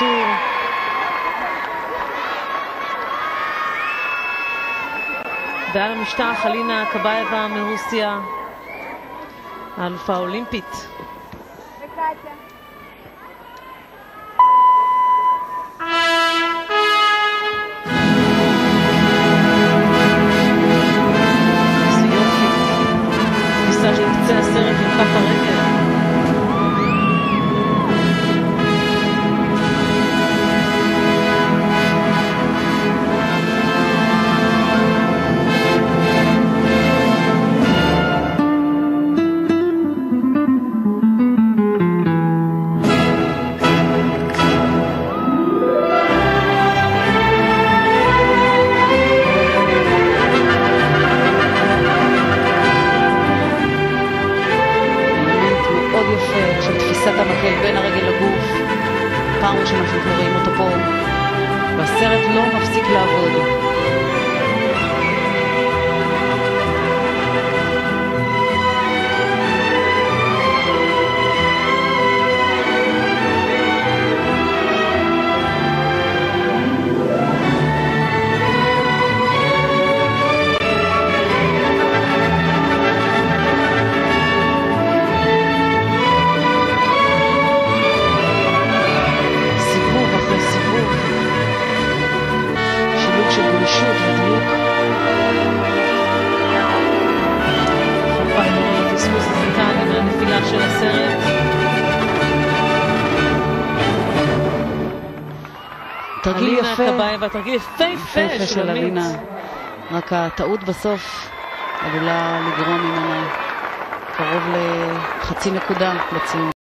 הטור. ועל המשטח אלינה קבייבה מרוסיה, האלופה האולימפית. תפיסה של קצה הסרט עם כף הרגל. המקל בין הרגל לגוף. פעם ראשונה שאנחנו רואים אותו פה, והסרט לא מפסיק לעבוד. חבל מאוד על הפספוס הזה כאן עם הנפילה של הסרט. תרגיל אלינה יפה, תרגיל יפהפה יפה של. אלינה. רק הטעות בסוף עלולה לגרום ממנה קרוב לחצי נקודה בציון.